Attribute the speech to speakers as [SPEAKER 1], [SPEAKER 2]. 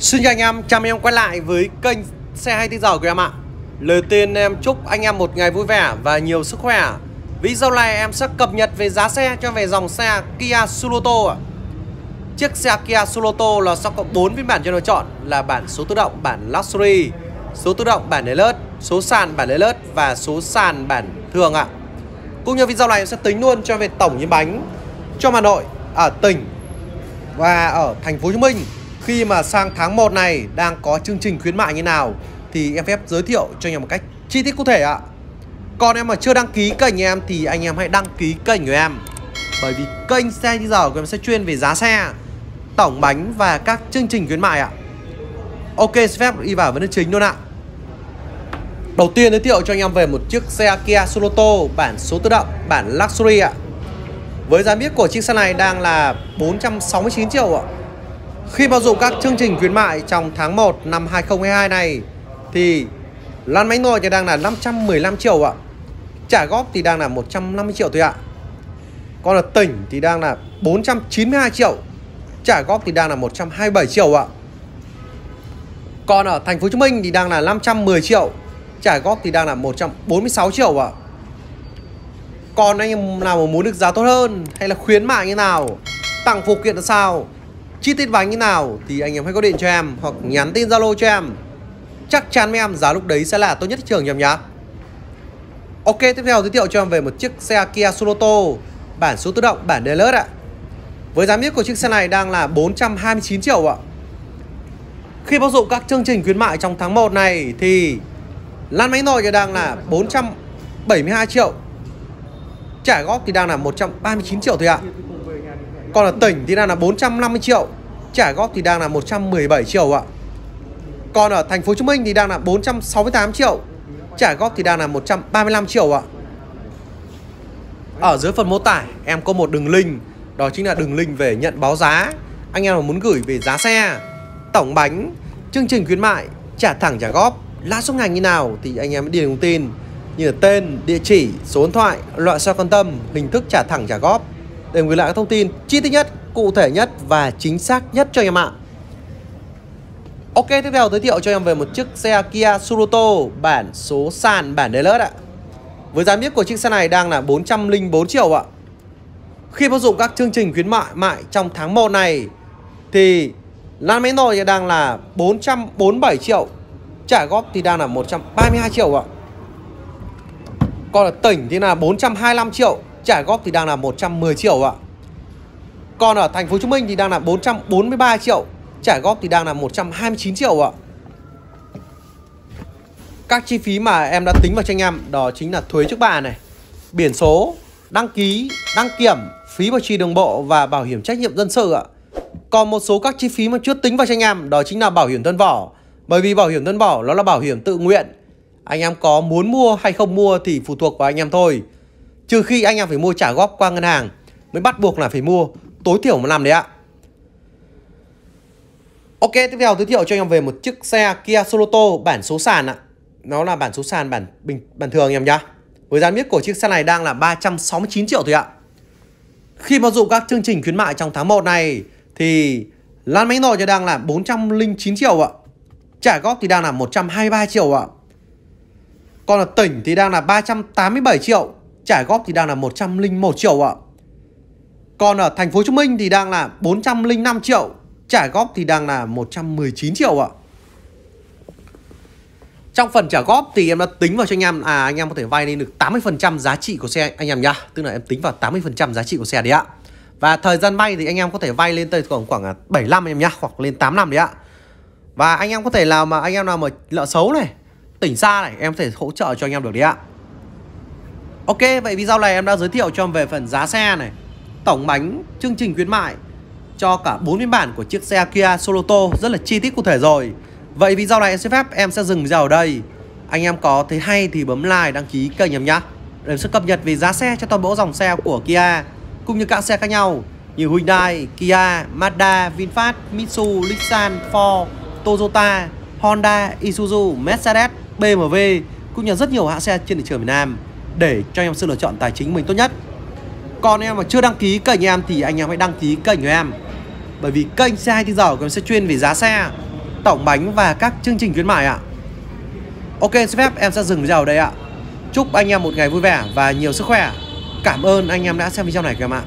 [SPEAKER 1] Xin chào anh em, chào mừng em quay lại với kênh xe 24 giờ của em ạ. Lời tiên em chúc anh em một ngày vui vẻ và nhiều sức khỏe. Video này em sẽ cập nhật về giá xe cho về dòng xe Kia Suloto Chiếc xe Kia Suloto là sẽ có 4 phiên bản cho lựa chọn là bản số tự động bản Luxury Số tự động bản Alert, số sàn bản Alert và số sàn bản thường ạ. Cũng như video này em sẽ tính luôn cho về tổng những bánh cho Hà Nội, ở tỉnh và ở thành phố Hồ Chí Minh khi mà sang tháng 1 này đang có chương trình khuyến mại như nào thì em phép giới thiệu cho anh em một cách chi tiết cụ thể ạ. Còn em mà chưa đăng ký kênh em thì anh em hãy đăng ký kênh của em. Bởi vì kênh xe bây giờ của em sẽ chuyên về giá xe, tổng bánh và các chương trình khuyến mại ạ. Ok, xin phép đi vào vấn đề chính luôn ạ. Đầu tiên giới thiệu cho anh em về một chiếc xe Kia Soloto bản số tự động, bản Luxury ạ. Với giá biết của chiếc xe này đang là 469 triệu ạ. Khi áp dụng các chương trình khuyến mại trong tháng 1 năm 2022 này thì lăn bánh nồi thì đang là 515 triệu ạ. Trả góp thì đang là 150 triệu thôi ạ. Còn ở tỉnh thì đang là 492 triệu. Trả góp thì đang là 127 triệu ạ. Còn ở thành phố Hồ Chí Minh thì đang là 510 triệu. Trả góp thì đang là 146 triệu ạ. Còn anh em nào mà muốn được giá tốt hơn hay là khuyến mại như nào, tặng phụ kiện là sao Chi tiết bánh như nào thì anh em hãy gọi điện cho em hoặc nhắn tin Zalo cho em. Chắc chắn với em giá lúc đấy sẽ là tốt nhất thị trường em nhá. Ok, tiếp theo giới thiệu cho em về một chiếc xe Kia Soloto bản số tự động bản Deluxe ạ. Với giá niêm của chiếc xe này đang là 429 triệu ạ. Khi áp dụng các chương trình khuyến mại trong tháng 1 này thì lăn bánh nồi thì đang là 472 triệu. Trả góp thì đang là 139 triệu thôi ạ. Còn ở tỉnh thì đang là 450 triệu Trả góp thì đang là 117 triệu ạ. Còn ở thành phố Hồ Chí Minh thì đang là 468 triệu Trả góp thì đang là 135 triệu ạ. Ở dưới phần mô tả em có một đường link Đó chính là đường link về nhận báo giá. Anh em mà muốn gửi về giá xe Tổng bánh Chương trình khuyến mại Trả thẳng trả góp Lãi suất ngành như nào thì anh em điền thông tin. Như là tên, địa chỉ, số điện thoại, loại xe quan tâm Hình thức trả thẳng trả góp để gửi lại các thông tin chi tiết nhất, cụ thể nhất và chính xác nhất cho em ạ. Ok, tiếp theo giới thiệu cho em về một chiếc xe Kia Suruto bản số sàn bản Deluxe ạ. Với giá miết của chiếc xe này đang là 404 triệu ạ. Khi áp dụng các chương trình khuyến mại mại trong tháng 1 này thì lan máy nồi đang là 447 triệu, trả góp thì đang là 132 triệu ạ. Còn ở tỉnh thì là 425 triệu, trả góp thì đang là 110 triệu ạ. Còn ở thành phố Hồ Chí Minh thì đang là 443 triệu, trả góp thì đang là 129 triệu ạ. Các chi phí mà em đã tính vào cho anh em đó chính là thuế trước bạ này, biển số, đăng ký, đăng kiểm, phí bảo trì đường bộ và bảo hiểm trách nhiệm dân sự ạ. Còn một số các chi phí mà chưa tính vào cho anh em đó chính là bảo hiểm thân vỏ. Bởi vì bảo hiểm thân vỏ nó là bảo hiểm tự nguyện. Anh em có muốn mua hay không mua thì phụ thuộc vào anh em thôi. Trừ khi anh em phải mua trả góp qua ngân hàng, Mới bắt buộc là phải mua. Tối thiểu một năm đấy ạ. Ok, tiếp theo giới thiệu cho anh em về một chiếc xe Kia Soloto bản số sàn ạ. Nó là bản số sàn bản bình, bản thường anh em nhá. Với giá biết của chiếc xe này đang là 369 triệu thôi ạ. Khi mà dụng các chương trình khuyến mại trong tháng 1 này, Thì Lan bánh nồi cho đang là 409 triệu ạ. Trả góp thì đang là 123 triệu ạ. Còn ở tỉnh thì đang là 387 triệu trả góp thì đang là 101 triệu ạ. Còn ở thành phố Hồ Chí Minh thì đang là 405 triệu, trả góp thì đang là 119 triệu ạ. Trong phần trả góp thì em đã tính vào cho anh em à anh em có thể vay lên được 80% giá trị của xe anh em nhá. Tức là em tính vào 80% giá trị của xe đấy ạ. Và thời gian vay thì anh em có thể vay lên tới khoảng khoảng 7 năm em nhá, hoặc lên 8 năm đấy ạ. Và anh em có thể làm mà anh em nào mà lợ xấu này, tỉnh xa này, em có thể hỗ trợ cho anh em được đấy ạ. Ok, vậy video này em đã giới thiệu cho em về phần giá xe này Tổng bánh, chương trình khuyến mại Cho cả 4 phiên bản của chiếc xe Kia Soloto Rất là chi tiết cụ thể rồi. Vậy video này em xin phép em sẽ dừng video ở đây. Anh em có thấy hay thì bấm like, đăng ký kênh em nhé Để sẽ cập nhật về giá xe cho toàn bộ dòng xe của Kia Cũng như các xe khác nhau Như Hyundai, Kia, Mazda, VinFast, Mitsubishi, Nissan, Ford, Toyota, Honda, Isuzu, Mercedes, BMW Cũng như rất nhiều hãng xe trên thị trường Việt Nam để cho em sự lựa chọn tài chính mình tốt nhất. Còn em mà chưa đăng ký kênh em thì anh em hãy đăng ký kênh của em. Bởi vì kênh xe 24 giờ của em sẽ chuyên về giá xe, tổng bánh và các chương trình khuyến mại ạ. Ok, xin phép em sẽ dừng video ở đây ạ. Chúc anh em một ngày vui vẻ và nhiều sức khỏe. Cảm ơn anh em đã xem video này các em ạ.